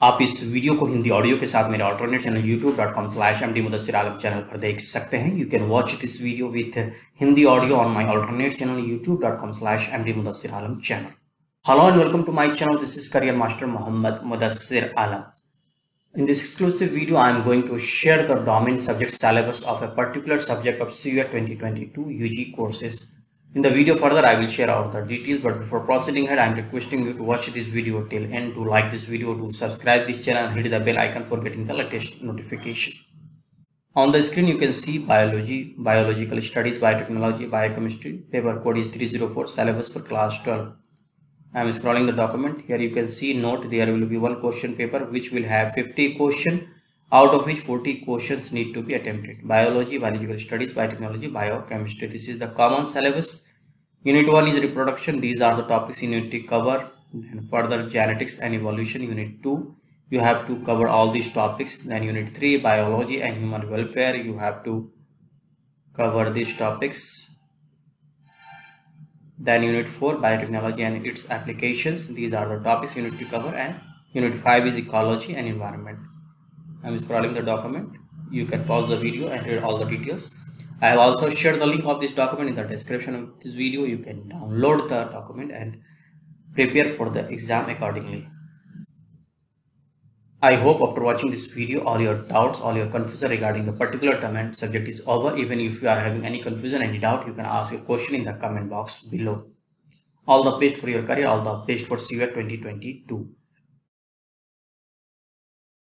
आप इस वीडियो को हिंदी ऑडियो के साथ मेरे alternate channel YouTube dot com slash M D Mudassar Alam channel पर देख सकते हैं। You can watch this video with Hindi audio on my alternate channel YouTube dot com slash M D Mudassar Alam channel hello and welcome to my channel this is career master Mohammad Mudassar Alam In this exclusive video, I am going to share the domain subject syllabus of a particular subject of CUET 2022 UG courses. In the video further, I will share out the details, but before proceeding ahead, I am requesting you to watch this video till end, to like this video, to subscribe this channel and hit the bell icon for getting the latest notification. On the screen, you can see biology, biological studies, biotechnology, biochemistry, paper code is 304, syllabus for class 12. I am scrolling the document. Here you can see note there will be one question paper which will have 50 question out of which 40 questions need to be attempted. Biology, biological studies, biotechnology, biochemistry. This is the common syllabus. Unit 1 is reproduction. These are the topics you need to cover. Then further genetics and evolution. Unit 2 you have to cover all these topics. Then unit 3 biology and human welfare you have to cover these topics then unit 4 biotechnology and its applications these are the topics you need to cover and unit 5 is ecology and environment i'm scrolling the document you can pause the video and read all the details i have also shared the link of this document in the description of this video you can download the document and prepare for the exam accordingly I hope after watching this video all your doubts, all your confusion regarding the particular term and subject is over. Even if you are having any confusion, any doubt, you can ask a question in the comment box below. All the best for your career, all the best for CUET 2022.